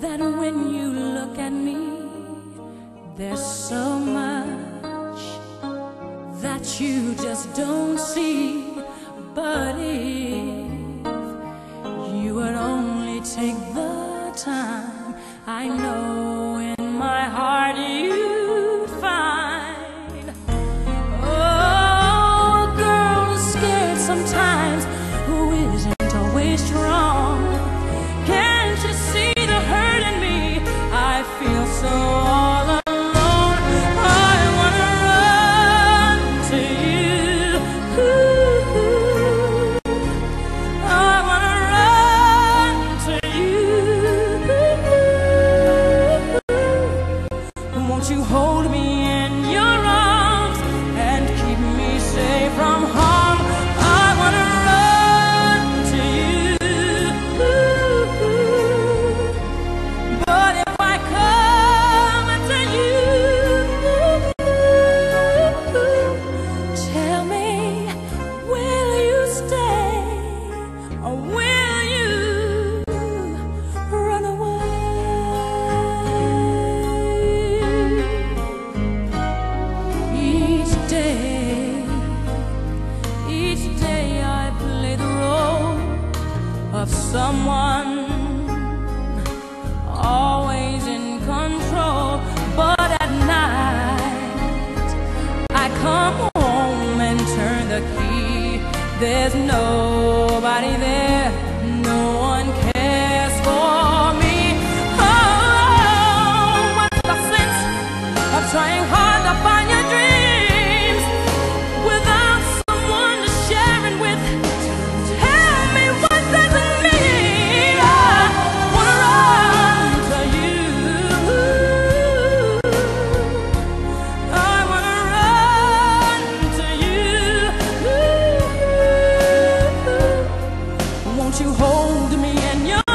that when you look at me, there's so much that you just don't see. But if you would only take the time, I know. In your arms and keep me safe from harm? There's nobody there, no one cares for me. Oh, what's the sense of trying hard hold me and you.